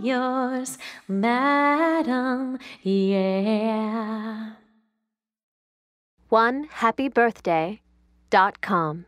Yours, madam, yeah. One happy birthday dot com.